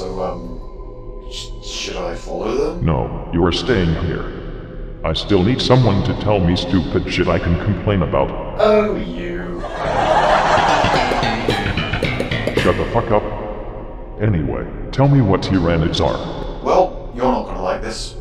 So, um, sh- should I follow them? No, you are staying here. I still need someone to tell me stupid shit I can complain about. Oh, you. Shut the fuck up. Anyway, tell me what Tyranids are. Well, you're not gonna like this.